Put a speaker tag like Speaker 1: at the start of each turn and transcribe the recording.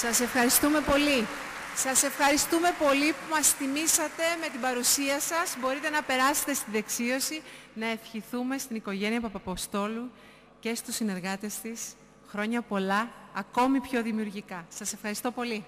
Speaker 1: Σας ευχαριστούμε πολύ. Σας ευχαριστούμε πολύ που μας τιμήσατε με την παρουσία σας. Μπορείτε να περάσετε στη δεξίωση, να ευχηθούμε στην οικογένεια Παπαποστόλου και στους συνεργάτες της χρόνια πολλά, ακόμη πιο δημιουργικά. Σας ευχαριστώ πολύ.